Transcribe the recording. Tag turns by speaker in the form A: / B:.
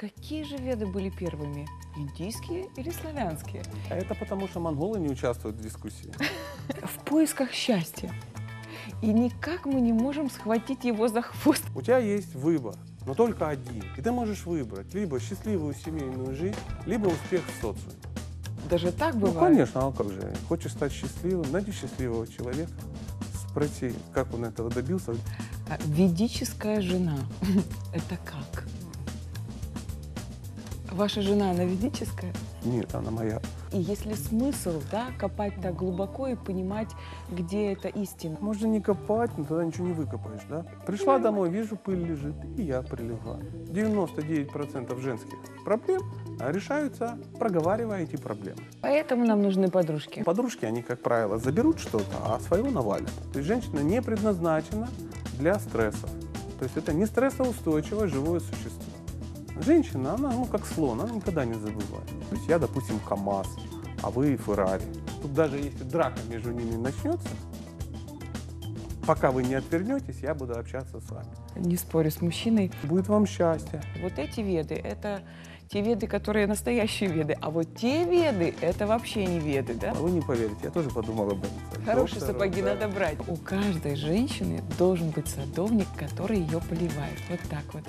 A: Какие же веды были первыми? Индийские или славянские?
B: А это потому, что монголы не участвуют в дискуссии.
A: В поисках счастья. И никак мы не можем схватить его за хвост.
B: У тебя есть выбор, но только один. И ты можешь выбрать либо счастливую семейную жизнь, либо успех в социуме.
A: Даже так
B: Ну,
A: бывает?
B: конечно, а как же? Хочешь стать счастливым, найди счастливого человека. Спроси, как он этого добился.
A: А Ведическая жена. Это как? Ваша жена, она ведическая?
B: Нет, она моя.
A: И есть ли смысл, да, копать так глубоко и понимать, где это истина?
B: Можно не копать, но тогда ничего не выкопаешь, да? Пришла домой, вижу, пыль лежит, и я прилегла. 99% женских проблем а, решаются, проговаривая эти проблемы.
A: Поэтому нам нужны подружки.
B: Подружки, они, как правило, заберут что-то, а своего навалят. То есть женщина не предназначена для стрессов. То есть это не стрессоустойчивое живое существо. Женщина, она ну, как слон, она никогда не забывает. То есть я, допустим, КАМАЗ, а вы Феррари. Тут даже если драка между ними начнется, пока вы не отвернетесь, я буду общаться с вами.
A: Не спорю с мужчиной.
B: Будет вам счастье.
A: Вот эти веды – это те веды, которые настоящие веды. А вот те веды – это вообще не веды, да?
B: А вы не поверите, я тоже подумал об этом.
A: Хорошие
B: Доктор,
A: сапоги
B: да.
A: надо брать. У каждой женщины должен быть садовник, который ее поливает. Вот так вот.